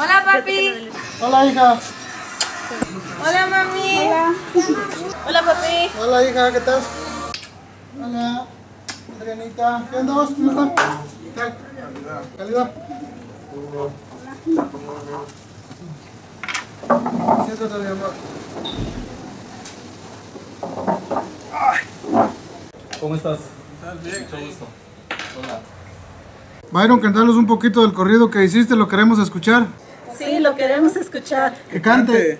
Hola, papi. Hola, hija. Hola, mami. Hola. Hola, papi. Hola, hija, ¿qué tal? Hola, Adrianita. ¿Qué onda vos? ¿Cómo están? ¿Qué tal? Calidad. Siéntate, mi amor. ¿Cómo estás? Bien, mucho gusto. Hola. Byron, cantanos un poquito del corrido que hiciste, lo queremos escuchar. Sí, lo queremos escuchar. Que cante.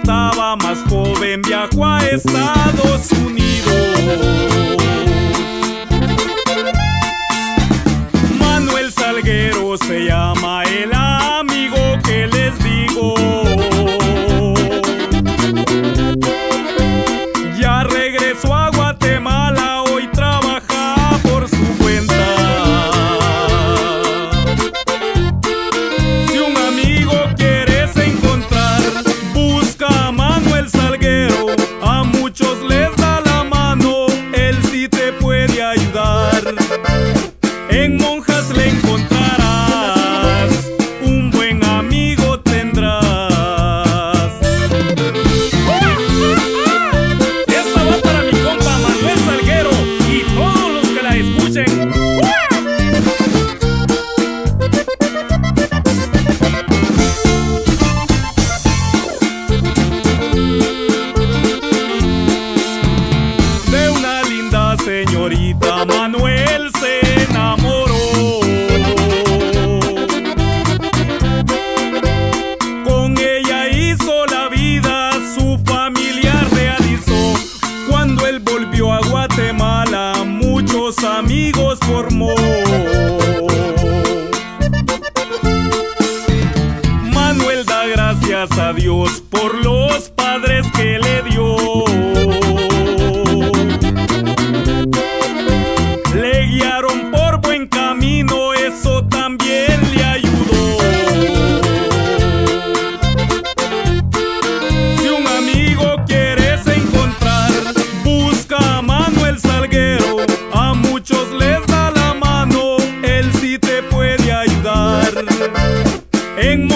Estaba más joven, viajó a Estados Unidos. En a Dios por los padres que le dio. Le guiaron por buen camino, eso también le ayudó. Si un amigo quieres encontrar, busca a Manuel Salguero. A muchos les da la mano, él sí te puede ayudar. En